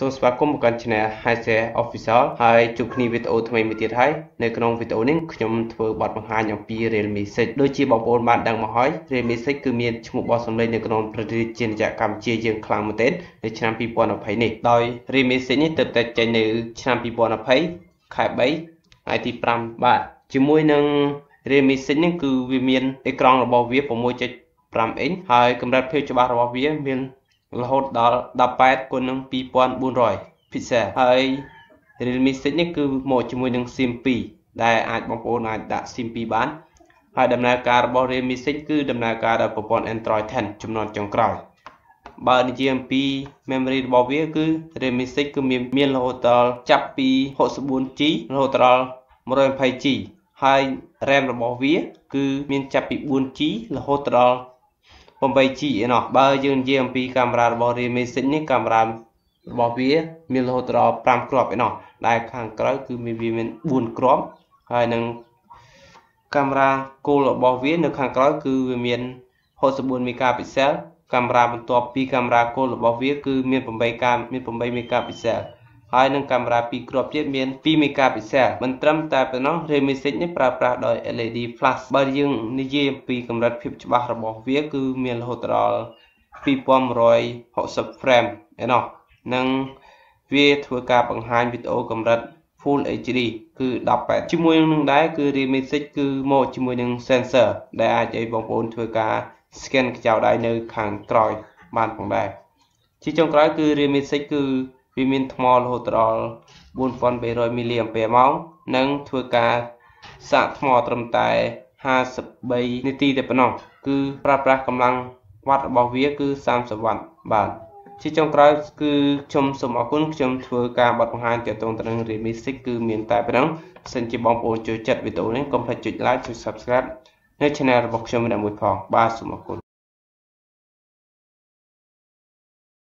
សូមស្វាគមន៍មកកាន់ Channel Haise Official ហើយជួបគ្នាវីដេអូថ្មីមួយទៀតហើយនៅក្នុងវីដេអូនេះខ្ញុំធ្វើបទបង្ហាញអំពី Realme 6ដូចជាបងប្អូនបានដឹងមកហើយ Realme 6គឺមានឈ្មោះបោះសម្លេងនៅក្នុងប្រទេសជាណាចក្រកម្ពុជាយើងខ្លាំងមែនទែននៅឆ្នាំ2020នេះដោយ Realme 6នេះទើបតែចេញនៅឆ្នាំ2020ខែ3ថ្ងៃទី5បាទជាមួយនឹង Realme 6នេះគឺវាមានអេក្រង់របស់វា6.5អ៊ីនហើយកម្រិតភាពច្បាស់របស់វាមាន រហូតដល់18គុណនឹង2400 pixel ហើយ Realme 6នេះគឺមកជាមួយនឹង SIM 2ដែលអាចបងប្អូនអាចដាក់ SIM 2បានហើយដំណើរការរបស់ Realme 6គឺដំណើរការដោយប្រព័ន្ធ Android 10ចំនួនចុងក្រោយបើនិយាយអំពី memory របស់វាគឺ Realme 6គឺមានមានរហូតដល់ចាប់ពី 64G រហូតដល់ 120G ហើយ RAM របស់វា គឺមានចាប់ពី 4G រហូតដល់ 8G ឯណោះបើយើងនិយាយអំពីកាមេរ៉ារបស់ Realme 6នេះកាមេរ៉ារបស់វាមានរហូតដល់5គ្រាប់ឯណោះដែលខាងក្រៅគឺមានវាមាន4គ្រាប់ហើយនឹងកាមេរ៉ាគោលរបស់វានៅខាងក្រៅគឺវាមាន64 megapixel កាមេរ៉ាបន្ទាប់ពីកាមេរ៉ាគោលរបស់វាគឺមាន8កាមាន8 megapixel ហើ យនឹងកាមេរ៉ាពីរគ្រាប់ទៀតមាន2 megapixel មិនត្រឹមតែប៉ុណ្ណោះ Redmi 6នេះប្រើប្រាស់ដោយ LED flash បើយើងនិយាយអំពីកម្រិតភាពច្បាស់របស់វា គឺមានរហូតដល់2160 frame ឯណោះនិងវាធ្វើការបង្ហាញវីដេអូកម្រិត Full HD គឺ18ជាមួយនឹងដែរគឺ Redmi 6គឺមកជាមួយនឹង sensor ដែលអាចឲ្យបងប្អូនធ្វើការ scan កញ្ចៅដៃនៅខាងក្រោយបានផងដែរជាចុងក្រោយគឺ Redmi 6គឺ វាមានថ្មរហូតដល់4300មីលីអាំពែម៉ោងនិងធ្វើការសាកថ្មត្រឹមតែ53នាទីតែប៉ុណ្ណោះគឺប្រើប្រាស់កម្លាំងវ៉ាត់របស់វាគឺ30វ៉ាត់បាទជាចុងក្រោយគឺខ្ញុំសូមអរគុណខ្ញុំធ្វើការបទបង្ហាញទាក់ទងទៅនឹង Redmi 6គឺមានតែប៉ុណ្ណឹងសិនជាបងប្អូនចូលចិត្តវីដេអូនេះកុំភ្លេចចុច like ចុច Subscribe នៅ Channel របស់ខ្ញុំម្នាក់មួយផងបាទសូមអរគុណ